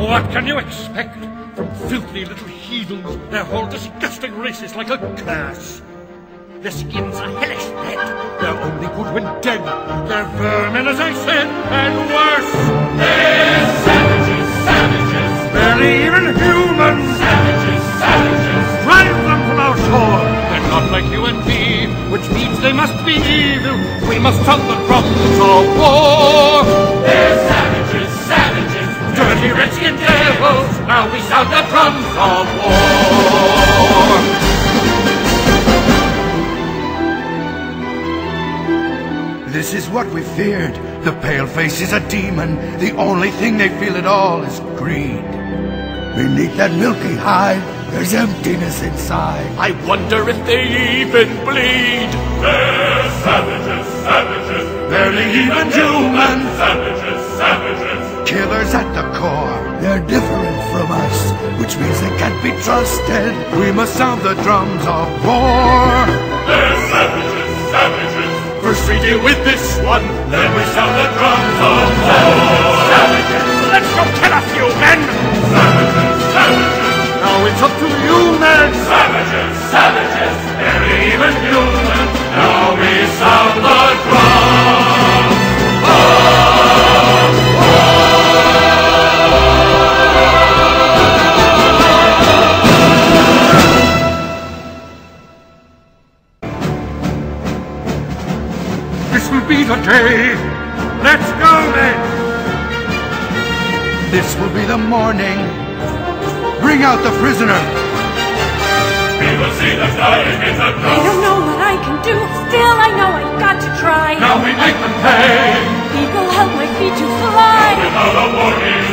What can you expect from filthy little heathens? Their whole disgusting race is like a curse. Their skins are hellish red. They're only good when dead. They're vermin, as I said, and worse. They're savages, savages. Barely even human. Savages, savages. Drive them from our shore. They're not like you and me, which means they must be evil. We must sound the drums of war. They're savages. Dirty redskin devils. Now we sound the drums of war. This is what we feared. The pale face is a demon. The only thing they feel at all is greed. Beneath that milky hide, there's emptiness inside. I wonder if they even bleed. They're savages, savages. Barely even human. Savages. Killers at the core. They're different from us, which means they can't be trusted. We must sound the drums of war. They're savages, savages. First we deal with this one, Then we sound the drums of war. This will be the day. Let's go, men. This will be the morning. Bring out the prisoner. We will see the dying in the I don't know what I can do, still I know I've got to try. Now we make them pay. People help my feet to fly. Without a warning,